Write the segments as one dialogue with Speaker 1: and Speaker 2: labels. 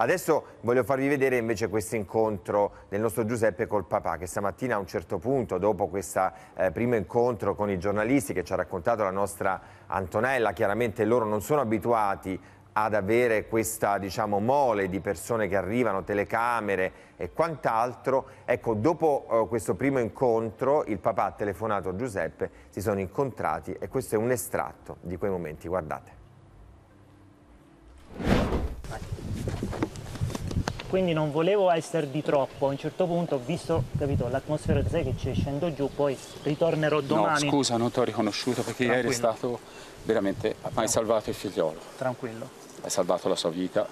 Speaker 1: Adesso voglio farvi vedere invece questo incontro del nostro Giuseppe col papà che stamattina a un certo punto, dopo questo eh, primo incontro con i giornalisti che ci ha raccontato la nostra Antonella, chiaramente loro non sono abituati ad avere questa diciamo, mole di persone che arrivano, telecamere e quant'altro. Ecco, dopo uh, questo primo incontro il papà ha telefonato a Giuseppe, si sono incontrati e questo è un estratto di quei momenti, guardate.
Speaker 2: Quindi non volevo essere di troppo. A un certo punto ho visto, capito, l'atmosfera sai che c'è, scendo giù, poi ritornerò domani.
Speaker 3: No, scusa, non ti ho riconosciuto perché Tranquillo. ieri è stato veramente, hai salvato il figliolo.
Speaker 2: Tranquillo.
Speaker 3: Hai salvato la sua vita.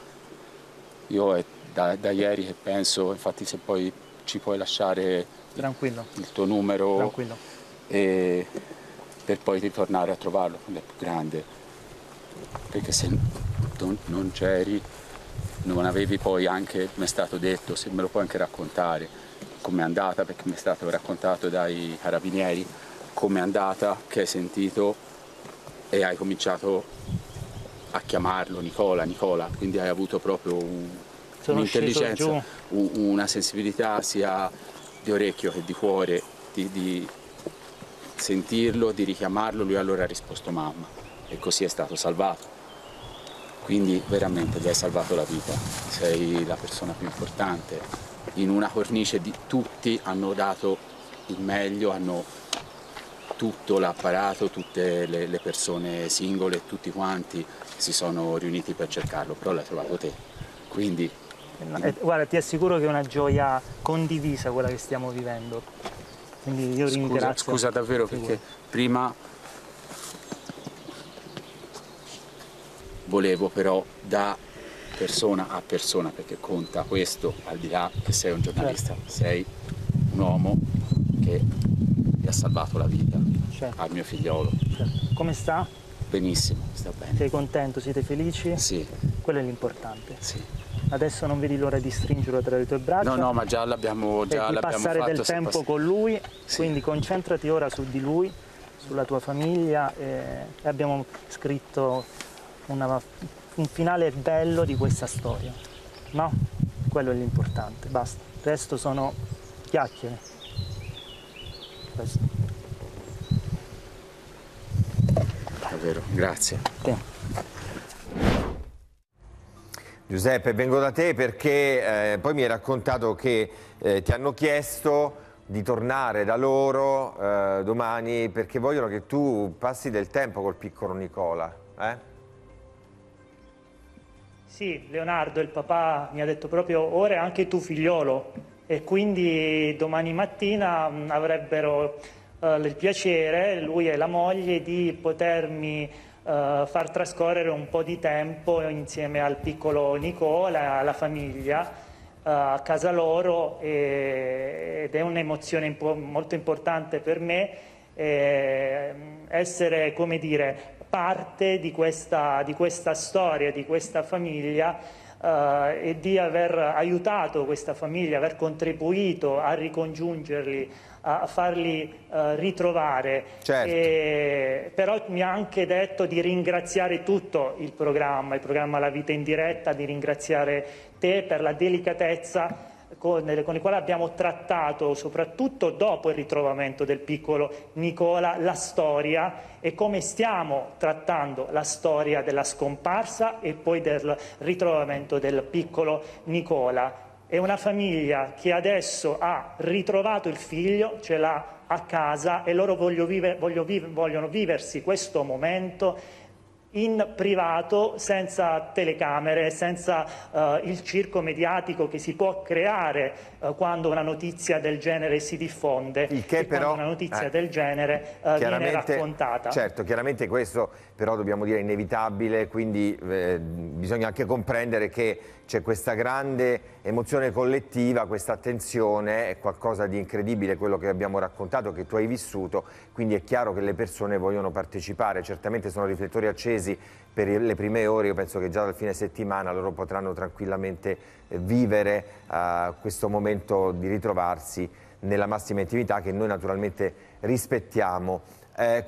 Speaker 3: Io è da, da ieri che penso, infatti se poi ci puoi lasciare
Speaker 2: Tranquillo.
Speaker 3: il tuo numero
Speaker 2: Tranquillo.
Speaker 3: E per poi ritornare a trovarlo quando è più grande. Perché se non, non c'eri non avevi poi anche, mi è stato detto, se me lo puoi anche raccontare, com'è andata, perché mi è stato raccontato dai carabinieri, com'è andata, che hai sentito e hai cominciato a chiamarlo Nicola, Nicola, quindi hai avuto proprio un'intelligenza, un, una sensibilità sia di orecchio che di cuore, di, di sentirlo, di richiamarlo, lui allora ha risposto mamma e così è stato salvato. Quindi veramente gli hai salvato la vita, sei la persona più importante. In una cornice di tutti hanno dato il meglio, hanno tutto l'apparato, tutte le, le, persone singole, tutti quanti si sono riuniti per cercarlo, però l'hai trovato te. Quindi...
Speaker 2: Eh, guarda, ti assicuro che è una gioia condivisa quella che stiamo vivendo. Quindi io
Speaker 3: scusa,
Speaker 2: ringrazio.
Speaker 3: Scusa davvero perché prima volevo però da persona a persona, perché conta questo, al di là che sei un giornalista, certo. sei un uomo che mi ha salvato la vita certo. al mio figliolo.
Speaker 2: Certo. Come sta?
Speaker 3: Benissimo, sta bene.
Speaker 2: Sei contento? Siete felici?
Speaker 3: Sì.
Speaker 2: Quello è l'importante.
Speaker 3: Sì.
Speaker 2: Adesso non vedi l'ora di stringerlo tra le tue braccia.
Speaker 3: No, no, ma già l'abbiamo già
Speaker 2: e di passare del tempo con lui, sì. quindi concentrati ora su di lui, sulla tua famiglia e abbiamo scritto una, un finale bello di questa storia. No? Quello è l'importante, basta. Il resto sono chiacchiere. Questo.
Speaker 3: Davvero, grazie.
Speaker 2: Sì.
Speaker 1: Giuseppe, vengo da te perché eh, poi mi hai raccontato che eh, ti hanno chiesto di tornare da loro eh, domani perché vogliono che tu passi del tempo col piccolo Nicola. Eh?
Speaker 2: Sì, Leonardo, il papà mi ha detto proprio ora è anche tu figliolo e quindi domani mattina avrebbero uh, il piacere, lui e la moglie, di potermi uh, far trascorrere un po' di tempo insieme al piccolo Nicola, alla famiglia, uh, a casa loro e, ed è un'emozione impo molto importante per me eh, essere, come dire, parte di questa, di questa storia, di questa famiglia Uh, e di aver aiutato questa famiglia, aver contribuito a ricongiungerli, a farli uh, ritrovare.
Speaker 1: Certo.
Speaker 2: E, però mi ha anche detto di ringraziare tutto il programma, il programma La Vita in Diretta, di ringraziare te per la delicatezza con, con i quali abbiamo trattato, soprattutto dopo il ritrovamento del piccolo Nicola, la storia e come stiamo trattando la storia della scomparsa e poi del ritrovamento del piccolo Nicola. È una famiglia che adesso ha ritrovato il figlio, ce l'ha a casa e loro voglio vive, voglio vive, vogliono viversi questo momento in privato, senza telecamere, senza uh, il circo mediatico che si può creare uh, quando una notizia del genere si diffonde
Speaker 1: il che però,
Speaker 2: una notizia eh, del genere uh, viene raccontata.
Speaker 1: Certo, chiaramente questo però dobbiamo dire è inevitabile, quindi eh, bisogna anche comprendere che c'è questa grande emozione collettiva, questa attenzione, è qualcosa di incredibile quello che abbiamo raccontato, che tu hai vissuto, quindi è chiaro che le persone vogliono partecipare, certamente sono riflettori accesi per le prime ore, io penso che già dal fine settimana loro potranno tranquillamente eh, vivere uh, questo momento di ritrovarsi nella massima intimità che noi naturalmente rispettiamo. Eh,